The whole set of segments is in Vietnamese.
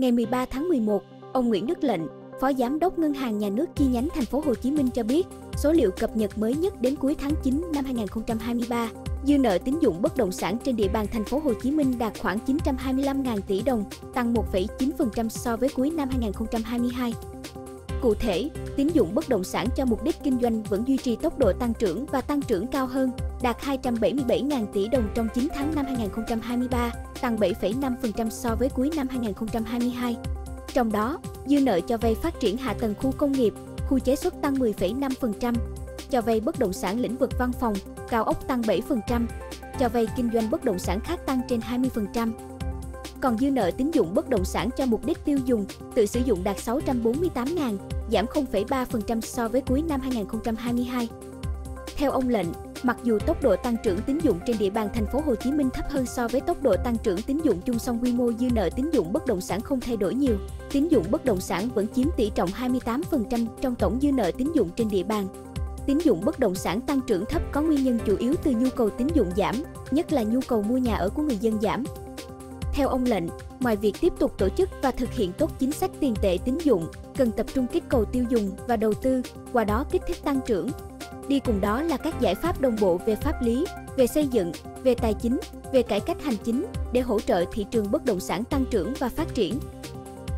Ngày 13 tháng 11, ông Nguyễn Đức Lệnh, Phó Giám đốc Ngân hàng Nhà nước chi nhánh thành phố Hồ Chí Minh cho biết, số liệu cập nhật mới nhất đến cuối tháng 9 năm 2023, dư nợ tín dụng bất động sản trên địa bàn thành phố Hồ Chí Minh đạt khoảng 925.000 tỷ đồng, tăng 1,9% so với cuối năm 2022. Cụ thể, tín dụng bất động sản cho mục đích kinh doanh vẫn duy trì tốc độ tăng trưởng và tăng trưởng cao hơn, đạt 277.000 tỷ đồng trong 9 tháng năm 2023, tăng 7,5% so với cuối năm 2022. Trong đó, dư nợ cho vay phát triển hạ tầng khu công nghiệp, khu chế xuất tăng 10,5%, cho vay bất động sản lĩnh vực văn phòng, cao ốc tăng 7%, cho vay kinh doanh bất động sản khác tăng trên 20%. Còn dư nợ tín dụng bất động sản cho mục đích tiêu dùng, tự sử dụng đạt 648.000, giảm 0,3% so với cuối năm 2022. Theo ông Lệnh, mặc dù tốc độ tăng trưởng tín dụng trên địa bàn thành phố Hồ Chí Minh thấp hơn so với tốc độ tăng trưởng tín dụng chung song quy mô dư nợ tín dụng bất động sản không thay đổi nhiều, tín dụng bất động sản vẫn chiếm tỷ trọng 28% trong tổng dư nợ tín dụng trên địa bàn. Tín dụng bất động sản tăng trưởng thấp có nguyên nhân chủ yếu từ nhu cầu tín dụng giảm, nhất là nhu cầu mua nhà ở của người dân giảm. Theo ông Lệnh, ngoài việc tiếp tục tổ chức và thực hiện tốt chính sách tiền tệ tín dụng, cần tập trung kích cầu tiêu dùng và đầu tư, qua đó kích thích tăng trưởng. Đi cùng đó là các giải pháp đồng bộ về pháp lý, về xây dựng, về tài chính, về cải cách hành chính để hỗ trợ thị trường bất động sản tăng trưởng và phát triển.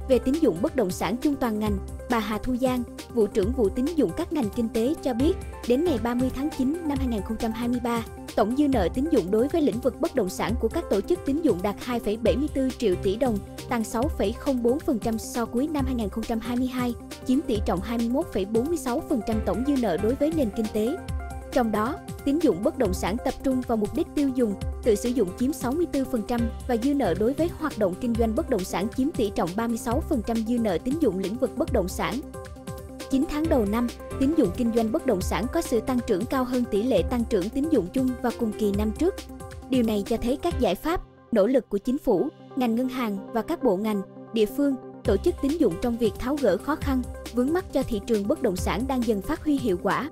Về tín dụng bất động sản chung toàn ngành, bà Hà Thu Giang, vụ trưởng vụ tín dụng các ngành kinh tế cho biết, đến ngày 30 tháng 9 năm 2023, tổng dư nợ tín dụng đối với lĩnh vực bất động sản của các tổ chức tín dụng đạt 2,74 triệu tỷ đồng, tăng 6,04% so cuối năm 2022, chiếm tỷ trọng 21,46% tổng dư nợ đối với nền kinh tế. Trong đó, tín dụng bất động sản tập trung vào mục đích tiêu dùng, tự sử dụng chiếm 64% và dư nợ đối với hoạt động kinh doanh bất động sản chiếm tỷ trọng 36% dư nợ tín dụng lĩnh vực bất động sản. 9 tháng đầu năm, tín dụng kinh doanh bất động sản có sự tăng trưởng cao hơn tỷ lệ tăng trưởng tín dụng chung và cùng kỳ năm trước. Điều này cho thấy các giải pháp, nỗ lực của chính phủ, ngành ngân hàng và các bộ ngành, địa phương, tổ chức tín dụng trong việc tháo gỡ khó khăn, vướng mắc cho thị trường bất động sản đang dần phát huy hiệu quả.